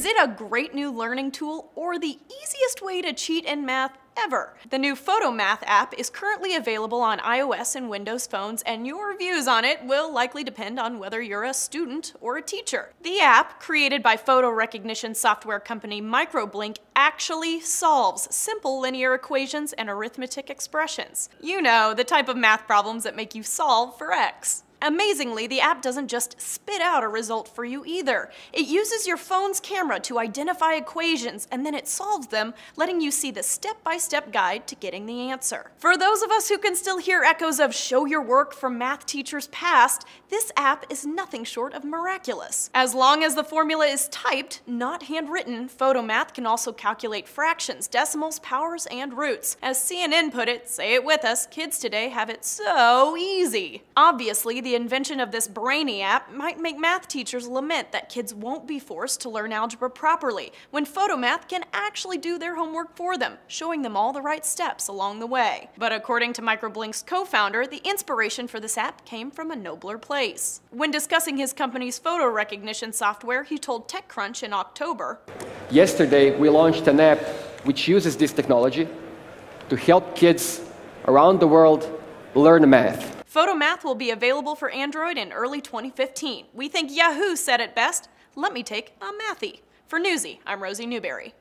Is it a great new learning tool or the easiest way to cheat in math ever? The new PhotoMath app is currently available on iOS and Windows phones, and your views on it will likely depend on whether you're a student or a teacher. The app, created by photo recognition software company Microblink, actually solves simple linear equations and arithmetic expressions. You know, the type of math problems that make you solve for x. Amazingly, the app doesn't just spit out a result for you either. It uses your phone's camera to identify equations and then it solves them, letting you see the step-by-step -step guide to getting the answer. For those of us who can still hear echoes of show your work from math teachers past, this app is nothing short of miraculous. As long as the formula is typed, not handwritten, PhotoMath can also calculate fractions, decimals, powers, and roots. As CNN put it, say it with us, kids today have it so easy. Obviously, the the invention of this Brainy app might make math teachers lament that kids won't be forced to learn algebra properly, when PhotoMath can actually do their homework for them, showing them all the right steps along the way. But according to Microblink's co-founder, the inspiration for this app came from a nobler place. When discussing his company's photo recognition software, he told TechCrunch in October, Yesterday, we launched an app which uses this technology to help kids around the world learn math. PhotoMath will be available for Android in early 2015. We think Yahoo said it best. Let me take a mathy. For Newsy, I'm Rosie Newberry.